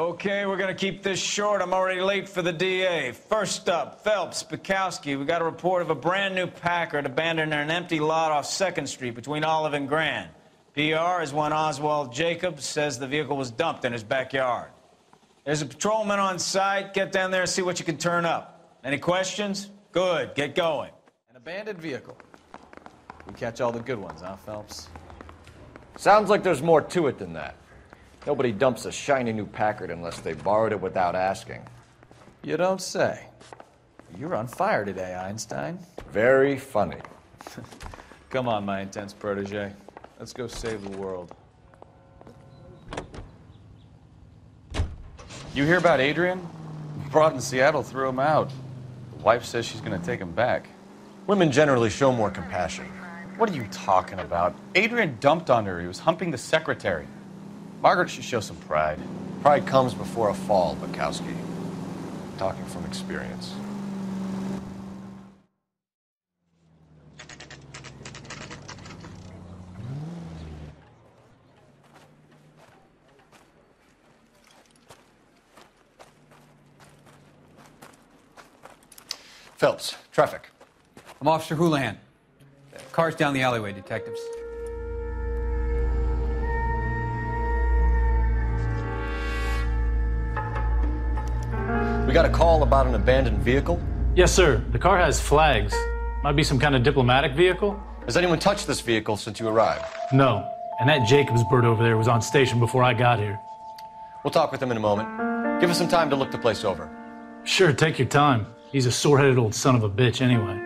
Okay, we're gonna keep this short. I'm already late for the DA. First up, Phelps, Bekowsky. We got a report of a brand new Packard abandoned in an empty lot off 2nd Street between Olive and Grand. PR is one Oswald Jacobs says the vehicle was dumped in his backyard. There's a patrolman on site. Get down there and see what you can turn up. Any questions? Good, get going. An abandoned vehicle. We catch all the good ones, huh, Phelps? Sounds like there's more to it than that. Nobody dumps a shiny new Packard unless they borrowed it without asking. You don't say. You're on fire today, Einstein. Very funny. Come on, my intense protege. Let's go save the world. You hear about Adrian? Broad in Seattle threw him out. The wife says she's gonna take him back. Women generally show more compassion. What are you talking about? Adrian dumped on her. He was humping the secretary. Margaret should show some pride. Pride comes before a fall, Bekowsky. Talking from experience. Phelps, traffic. I'm Officer Houlihan. Car's down the alleyway, detectives. We got a call about an abandoned vehicle. Yes, sir. The car has flags. Might be some kind of diplomatic vehicle? Has anyone touched this vehicle since you arrived? No. And that Jacobs bird over there was on station before I got here. We'll talk with him in a moment. Give us some time to look the place over. Sure, take your time. He's a sore headed old son of a bitch anyway.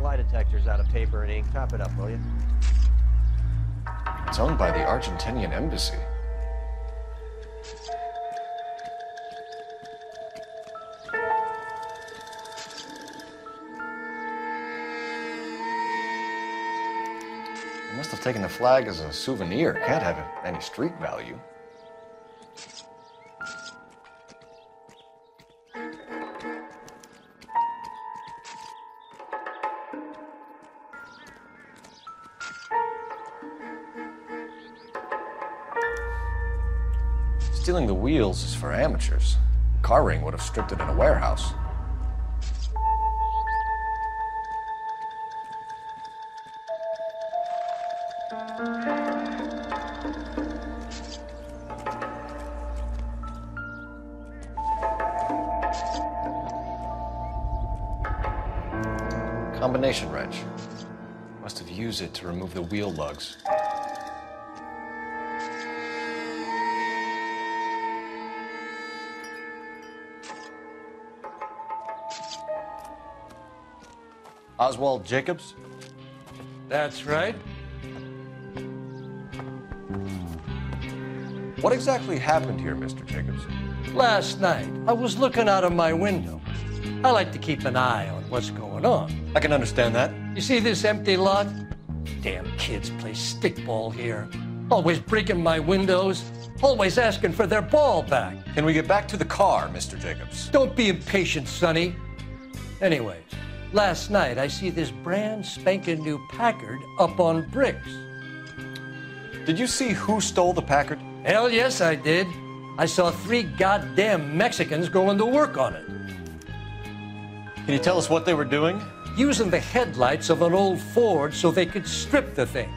Lie detector's out of paper and ink. Top it up, will you? It's owned by the Argentinian embassy. Taken the flag as a souvenir. Can't have any street value. Stealing the wheels is for amateurs. Car ring would have stripped it in a warehouse. Must have used it to remove the wheel lugs. Oswald Jacobs? That's right. What exactly happened here, Mr. Jacobs? Last night, I was looking out of my window. I like to keep an eye on what's going on. I can understand that. You see this empty lot? Damn kids play stickball here. Always breaking my windows, always asking for their ball back. Can we get back to the car, Mr. Jacobs? Don't be impatient, Sonny. Anyways, last night I see this brand spanking new Packard up on bricks. Did you see who stole the Packard? Hell yes, I did. I saw three goddamn Mexicans going to work on it. Can you tell us what they were doing? Using the headlights of an old Ford so they could strip the thing.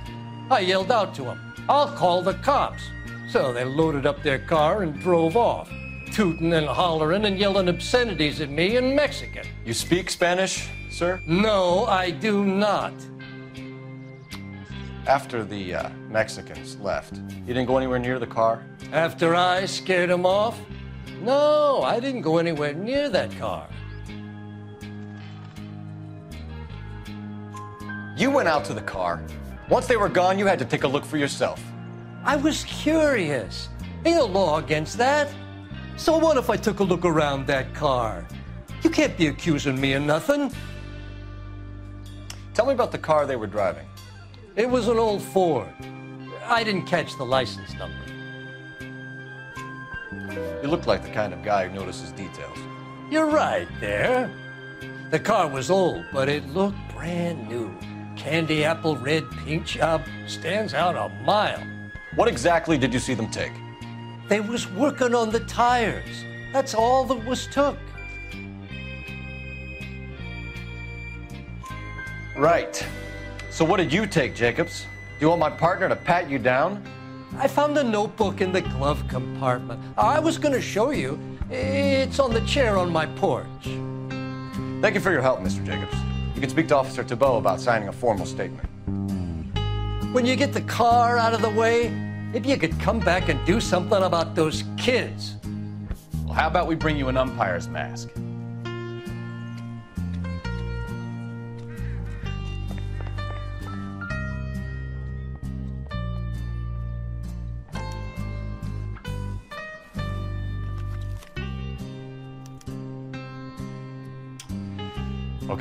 I yelled out to them, I'll call the cops. So they loaded up their car and drove off, tooting and hollering and yelling obscenities at me in Mexican. You speak Spanish, sir? No, I do not. After the uh, Mexicans left, you didn't go anywhere near the car? After I scared them off? No, I didn't go anywhere near that car. You went out to the car. Once they were gone, you had to take a look for yourself. I was curious. Ain't no law against that. So what if I took a look around that car? You can't be accusing me of nothing. Tell me about the car they were driving. It was an old Ford. I didn't catch the license number. You look like the kind of guy who notices details. You're right there. The car was old, but it looked brand new. Candy apple red paint job stands out a mile. What exactly did you see them take? They was working on the tires. That's all that was took. Right. So what did you take, Jacobs? Do you want my partner to pat you down? I found a notebook in the glove compartment. I was going to show you. It's on the chair on my porch. Thank you for your help, Mr. Jacobs. You can speak to Officer Thibault about signing a formal statement. When you get the car out of the way, maybe you could come back and do something about those kids. Well, how about we bring you an umpire's mask?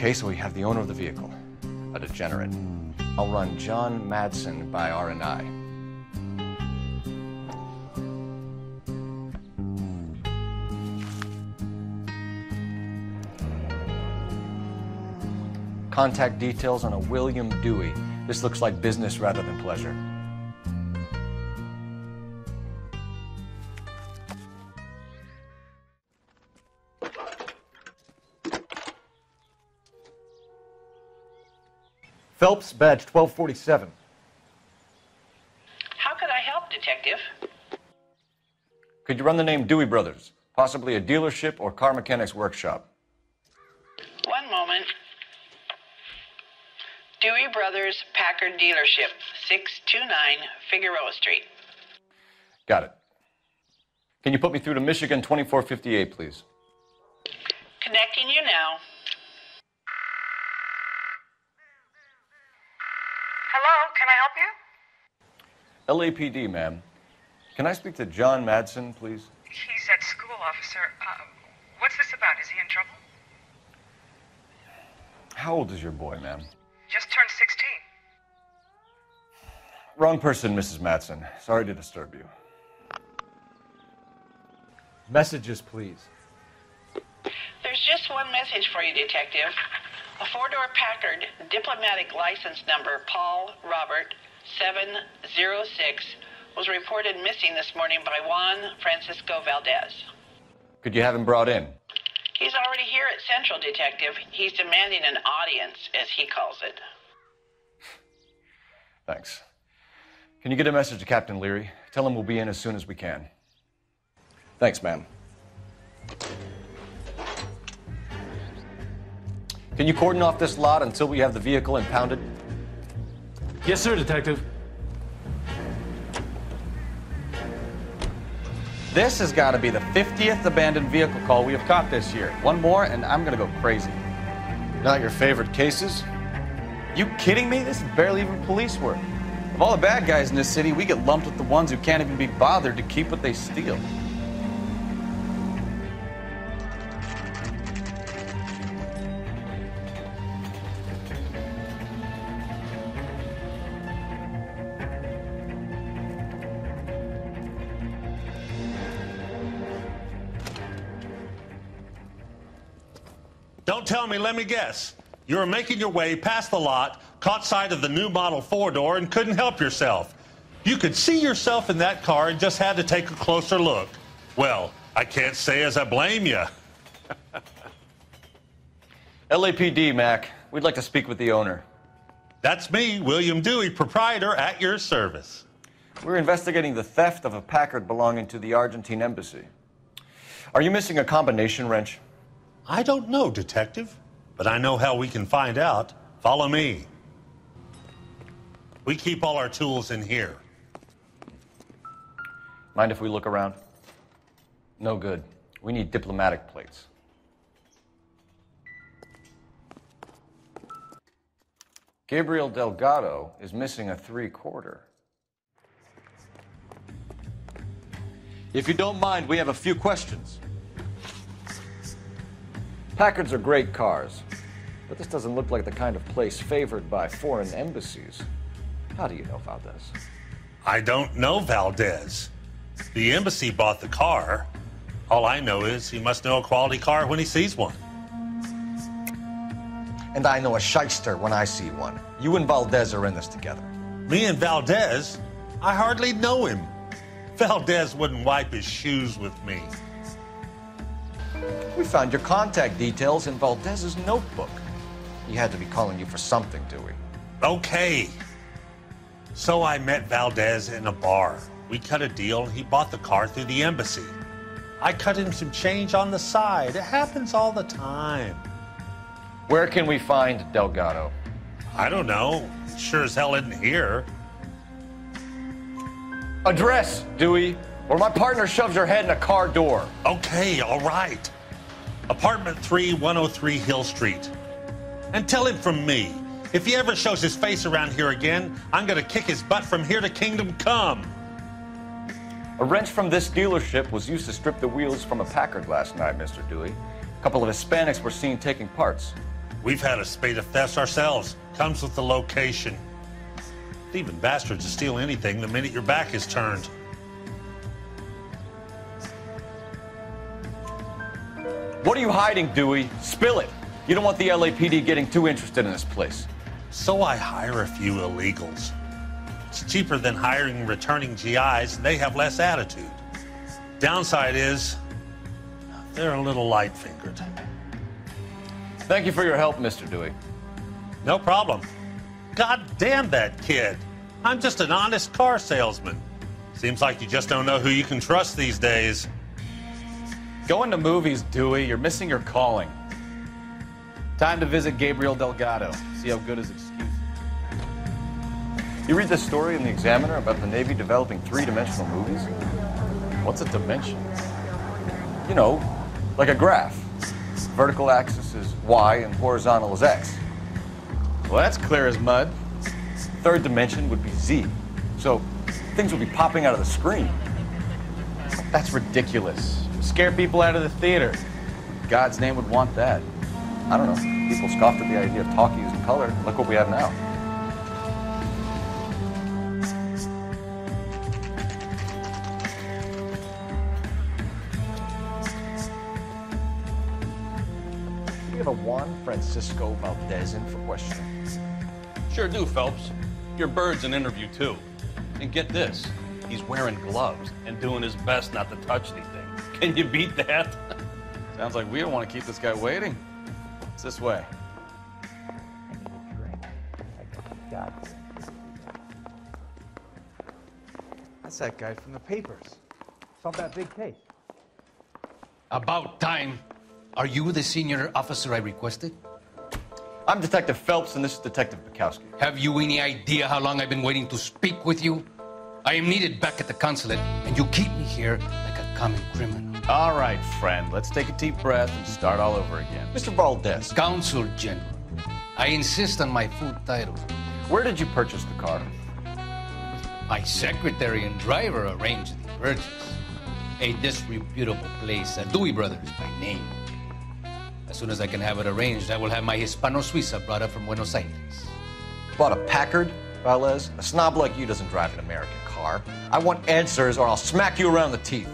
Okay, so we have the owner of the vehicle, a degenerate. I'll run John Madsen by R&I. Contact details on a William Dewey. This looks like business rather than pleasure. Phelps, badge 1247. How could I help, Detective? Could you run the name Dewey Brothers? Possibly a dealership or car mechanics workshop. One moment. Dewey Brothers Packard Dealership, 629 Figueroa Street. Got it. Can you put me through to Michigan 2458, please? Connecting you now. Hello, can I help you? LAPD, ma'am. Can I speak to John Madsen, please? He's at school, officer. Uh, what's this about? Is he in trouble? How old is your boy, ma'am? Just turned 16. Wrong person, Mrs. Madsen. Sorry to disturb you. Messages, please. There's just one message for you, Detective. A four door Packard diplomatic license number Paul Robert 706 was reported missing this morning by Juan Francisco Valdez. Could you have him brought in? He's already here at Central, Detective. He's demanding an audience, as he calls it. Thanks. Can you get a message to Captain Leary? Tell him we'll be in as soon as we can. Thanks, ma'am. Can you cordon off this lot until we have the vehicle impounded? Yes, sir, Detective. This has got to be the 50th abandoned vehicle call we have caught this year. One more, and I'm going to go crazy. Not your favorite cases? You kidding me? This is barely even police work. Of all the bad guys in this city, we get lumped with the ones who can't even be bothered to keep what they steal. Me, let me guess. You were making your way past the lot, caught sight of the new model four door, and couldn't help yourself. You could see yourself in that car and just had to take a closer look. Well, I can't say as I blame you. LAPD, Mac. We'd like to speak with the owner. That's me, William Dewey, proprietor at your service. We're investigating the theft of a Packard belonging to the Argentine embassy. Are you missing a combination wrench? I don't know, Detective, but I know how we can find out. Follow me. We keep all our tools in here. Mind if we look around? No good. We need diplomatic plates. Gabriel Delgado is missing a three quarter. If you don't mind, we have a few questions. Packards are great cars, but this doesn't look like the kind of place favored by foreign embassies. How do you know Valdez? I don't know Valdez. The embassy bought the car. All I know is he must know a quality car when he sees one. And I know a shyster when I see one. You and Valdez are in this together. Me and Valdez? I hardly know him. Valdez wouldn't wipe his shoes with me. We found your contact details in Valdez's notebook. He had to be calling you for something, Dewey. Okay. So I met Valdez in a bar. We cut a deal he bought the car through the embassy. I cut him some change on the side. It happens all the time. Where can we find Delgado? I don't know. Sure as hell isn't here. Address, Dewey, or my partner shoves your head in a car door. Okay, all right. Apartment 3, 103 Hill Street. And tell him from me, if he ever shows his face around here again, I'm gonna kick his butt from here to Kingdom Come. A wrench from this dealership was used to strip the wheels from a Packard last night, Mr. Dewey. A couple of Hispanics were seen taking parts. We've had a spate of thefts ourselves. Comes with the location. Thieving bastards to steal anything the minute your back is turned. What are you hiding, Dewey? Spill it. You don't want the LAPD getting too interested in this place. So I hire a few illegals. It's cheaper than hiring returning GIs, and they have less attitude. Downside is, they're a little light fingered. Thank you for your help, Mr. Dewey. No problem. God damn that kid. I'm just an honest car salesman. Seems like you just don't know who you can trust these days. Going to movies, Dewey. You're missing your calling. Time to visit Gabriel Delgado. See how good his excuse. is. You read this story in the Examiner about the Navy developing three-dimensional movies? What's a dimension? You know, like a graph. Vertical axis is Y and horizontal is X. Well, that's clear as mud. Third dimension would be Z. So things would be popping out of the screen. That's ridiculous. Scare people out of the theater. God's name would want that. I don't know. People scoffed at the idea of talkies in color. Look what we have now. We have a Juan Francisco Valdez in for questioning. Sure do, Phelps. Your bird's an interview, too. And get this he's wearing gloves and doing his best not to touch anything. Can you beat that? Sounds like we don't want to keep this guy waiting. It's this way. I need a drink. I got That's that guy from the papers. Solved that big case. About time. Are you the senior officer I requested? I'm Detective Phelps, and this is Detective Bekowsky. Have you any idea how long I've been waiting to speak with you? I am needed back at the consulate, and you keep me here like a common criminal. All right, friend. Let's take a deep breath and start all over again. Mr. Valdez. Consul General, I insist on my full title. Where did you purchase the car? My secretary and driver arranged the purchase. A disreputable place, a Dewey Brothers by name. As soon as I can have it arranged, I will have my Hispano Suiza brought up from Buenos Aires. Bought a Packard, Valdez? A snob like you doesn't drive an American car. I want answers or I'll smack you around the teeth.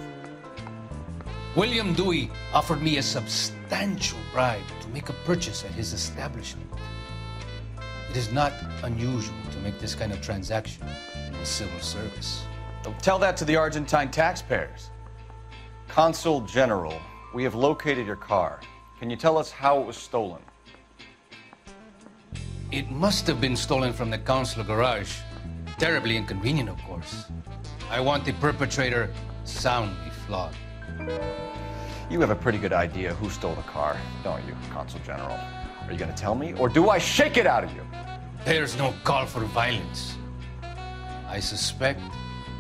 William Dewey offered me a substantial bribe to make a purchase at his establishment. It is not unusual to make this kind of transaction in the civil service. Don't tell that to the Argentine taxpayers. Consul General, we have located your car. Can you tell us how it was stolen? It must have been stolen from the consular garage. Terribly inconvenient, of course. I want the perpetrator soundly flogged. You have a pretty good idea who stole the car, don't you, Consul General? Are you going to tell me, or do I shake it out of you? There's no call for violence. I suspect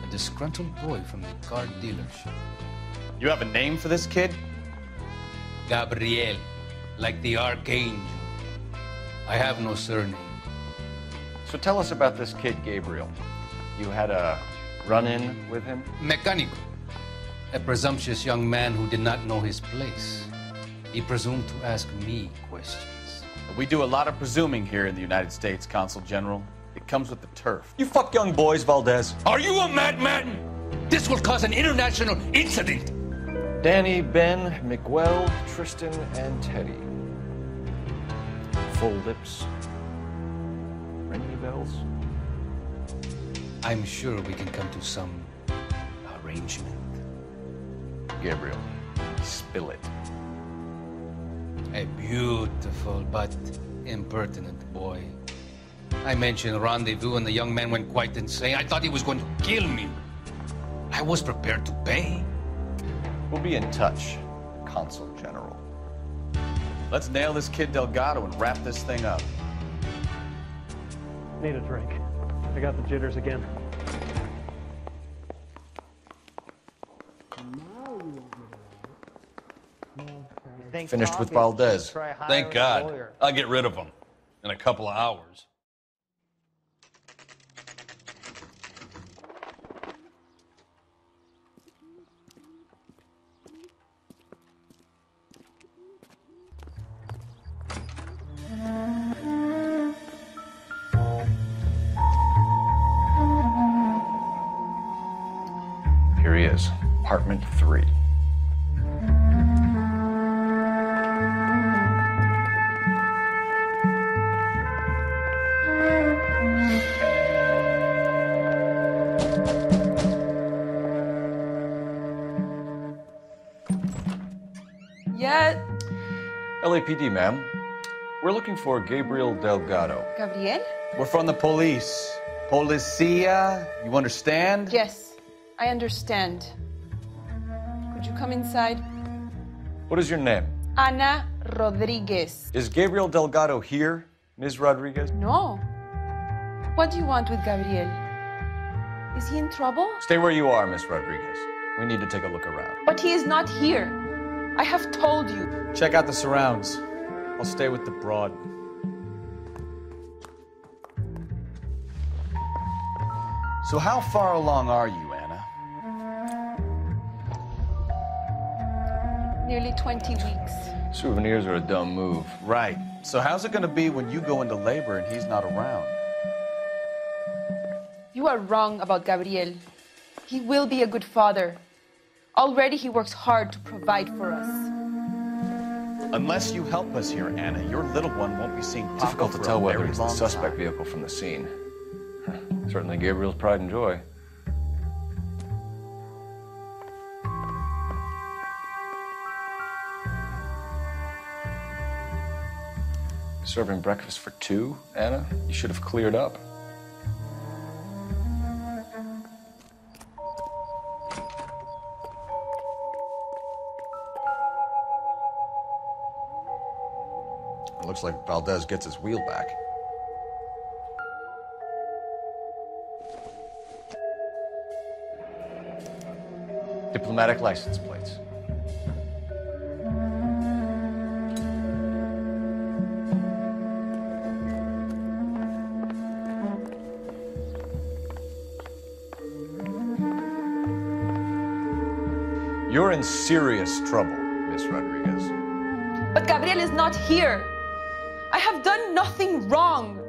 a disgruntled boy from the car dealership. You have a name for this kid? Gabriel, like the archangel. I have no surname. So tell us about this kid, Gabriel. You had a run in with him? Mecánico. A presumptuous young man who did not know his place. He presumed to ask me questions. We do a lot of presuming here in the United States, Consul General. It comes with the turf. You fuck young boys, Valdez. Are you a madman? This will cause an international incident. Danny, Ben, Miguel, Tristan, and Teddy. full lips. Ring any bells? I'm sure we can come to some arrangement. Gabriel, spill it. A beautiful but impertinent boy. I mentioned rendezvous, and the young man went quite insane. I thought he was going to kill me. I was prepared to pay. We'll be in touch, Consul General. Let's nail this kid Delgado and wrap this thing up. Need a drink. I got the jitters again. Finished with Valdez. Thank God. I'll get rid of him in a couple of hours. Here he is, apartment three. LAPD, ma'am. We're looking for Gabriel Delgado. Gabriel? We're from the police. Policia, you understand? Yes, I understand. Could you come inside? What is your name? Ana Rodriguez. Is Gabriel Delgado here, Ms. Rodriguez? No. What do you want with Gabriel? Is he in trouble? Stay where you are, Miss Rodriguez. We need to take a look around. But he is not here. I have told you. Check out the surrounds. I'll stay with the broad. So, how far along are you, Anna? Nearly 20 weeks. Souvenirs are a dumb move. Right. So, how's it going to be when you go into labor and he's not around? You are wrong about Gabriel. He will be a good father. Already he works hard to provide for us. Unless you help us here, Anna, your little one won't be seen. Paco Difficult to tell a whether very it's the suspect time. vehicle from the scene. Certainly Gabriel's pride and joy. Serving breakfast for two, Anna? You should have cleared up. Looks like Valdez gets his wheel back. Diplomatic license plates. You're in serious trouble, Miss Rodriguez. But Gabriel is not here. I have done nothing wrong.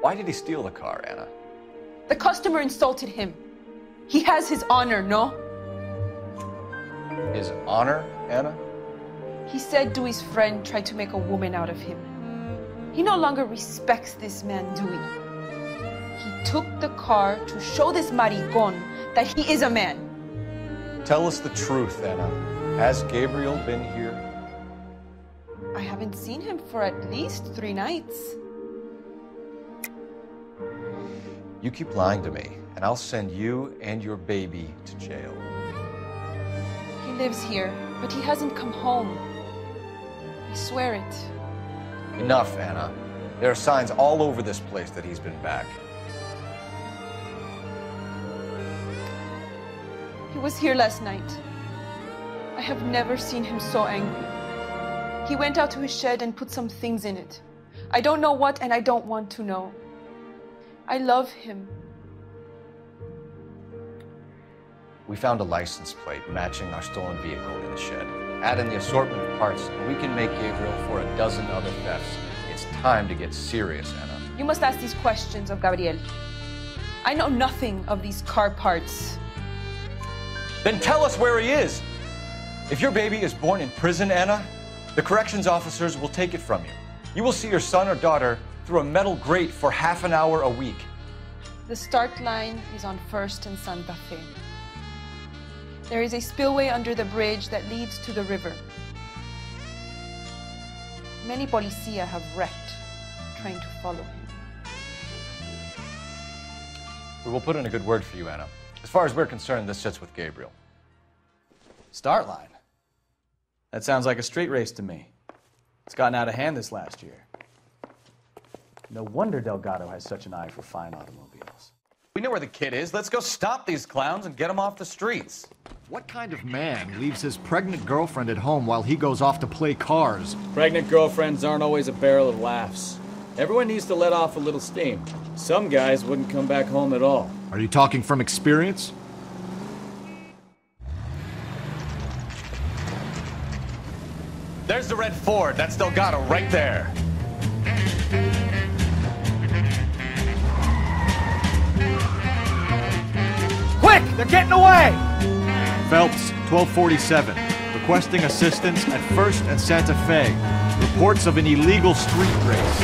Why did he steal the car, Anna? The customer insulted him. He has his honor, no? His honor, Anna? He said Dewey's friend tried to make a woman out of him. He no longer respects this man, Dewey. He took the car to show this maricon that he is a man. Tell us the truth, Anna. Has Gabriel been here? For at least three nights. You keep lying to me, and I'll send you and your baby to jail. He lives here, but he hasn't come home. I swear it. Enough, Anna. There are signs all over this place that he's been back. He was here last night. I have never seen him so angry. He went out to his shed and put some things in it. I don't know what, and I don't want to know. I love him. We found a license plate matching our stolen vehicle in the shed. Add in the assortment of parts, and we can make Gabriel for a dozen other thefts. It's time to get serious, Anna. You must ask these questions of Gabriel. I know nothing of these car parts. Then tell us where he is. If your baby is born in prison, Anna, the corrections officers will take it from you. You will see your son or daughter through a metal grate for half an hour a week. The start line is on First and Santa Fe. There is a spillway under the bridge that leads to the river. Many policia have wrecked trying to follow him. We will put in a good word for you, Anna. As far as we're concerned, this sits with Gabriel. Start line. That sounds like a street race to me. It's gotten out of hand this last year. No wonder Delgado has such an eye for fine automobiles. We know where the kid is. Let's go stop these clowns and get him off the streets. What kind of man leaves his pregnant girlfriend at home while he goes off to play cars? Pregnant girlfriends aren't always a barrel of laughs. Everyone needs to let off a little steam. Some guys wouldn't come back home at all. Are you talking from experience? There's the red Ford. That's Delgado right there. Quick! They're getting away! Phelps, 1247. Requesting assistance at First and Santa Fe. Reports of an illegal street race.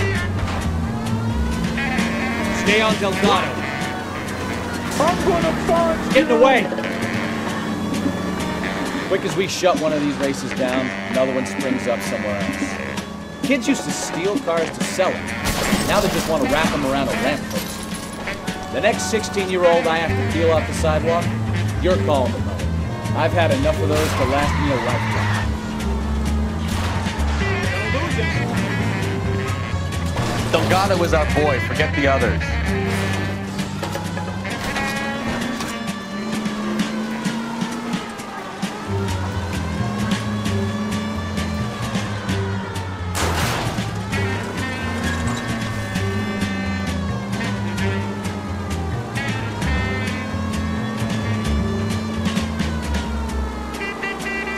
Stay on Delgado. I'm gonna find Getting away! Quick as we shut one of these races down, another one springs up somewhere else. Kids used to steal cars to sell them. Now they just want to wrap them around a lamppost. The next 16-year-old I have to peel off the sidewalk, you're calling the mother. I've had enough of those to last me a lifetime. Delgado is our boy. Forget the others.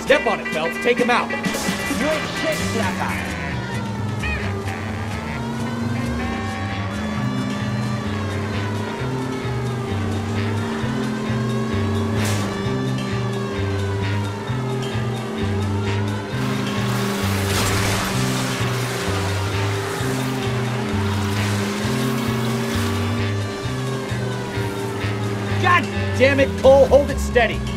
Step on it, Phelps. Take him out. Good shit. God damn it, Cole. Hold it steady.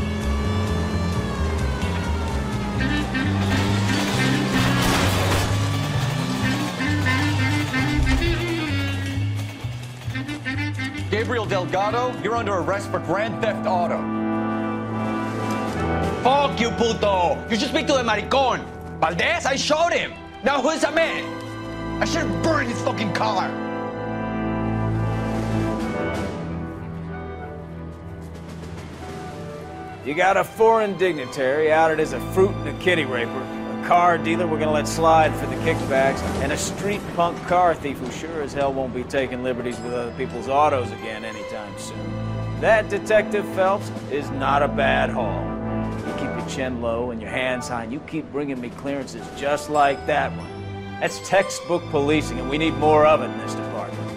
Delgado, you're under arrest for grand theft auto. Fuck you, puto! You should speak to the maricon! Valdez, I showed him! Now who's a man? I should have burned his fucking car! You got a foreign dignitary outed as a fruit and a kitty raper, car dealer we're gonna let slide for the kickbacks, and a street punk car thief who sure as hell won't be taking liberties with other people's autos again anytime soon. That, Detective Phelps, is not a bad haul. You keep your chin low and your hands high, and you keep bringing me clearances just like that one. That's textbook policing, and we need more of it in this department.